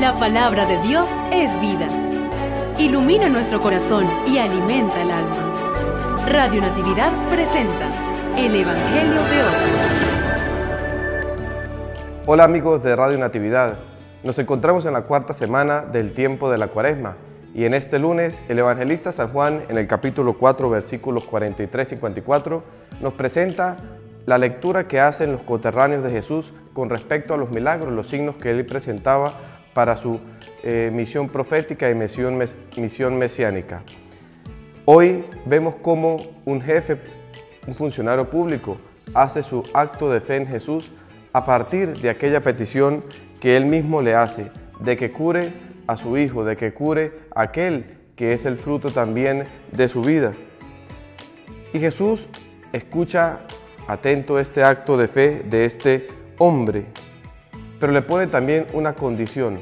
La palabra de Dios es vida. Ilumina nuestro corazón y alimenta el alma. Radio Natividad presenta el Evangelio de hoy. Hola amigos de Radio Natividad. Nos encontramos en la cuarta semana del tiempo de la cuaresma y en este lunes el evangelista San Juan en el capítulo 4 versículos 43 y 54 nos presenta la lectura que hacen los coterráneos de Jesús con respecto a los milagros, los signos que él presentaba para su eh, misión profética y misión, misión mesiánica. Hoy vemos cómo un jefe, un funcionario público, hace su acto de fe en Jesús a partir de aquella petición que él mismo le hace, de que cure a su hijo, de que cure a aquel que es el fruto también de su vida. Y Jesús escucha atento este acto de fe de este hombre pero le pone también una condición,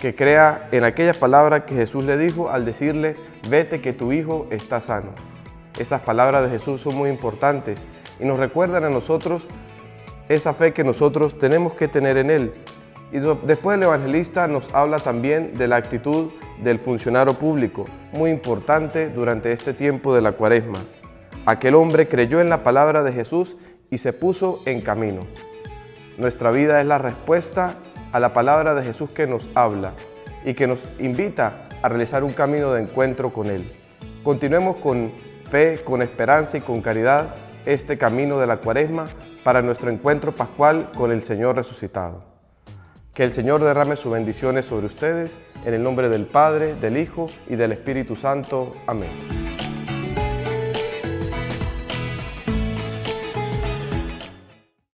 que crea en aquella palabra que Jesús le dijo al decirle, vete que tu hijo está sano. Estas palabras de Jesús son muy importantes y nos recuerdan a nosotros esa fe que nosotros tenemos que tener en Él. Y después el evangelista nos habla también de la actitud del funcionario público, muy importante durante este tiempo de la cuaresma. Aquel hombre creyó en la palabra de Jesús y se puso en camino. Nuestra vida es la respuesta a la palabra de Jesús que nos habla y que nos invita a realizar un camino de encuentro con Él. Continuemos con fe, con esperanza y con caridad este camino de la cuaresma para nuestro encuentro pascual con el Señor resucitado. Que el Señor derrame sus bendiciones sobre ustedes, en el nombre del Padre, del Hijo y del Espíritu Santo. Amén.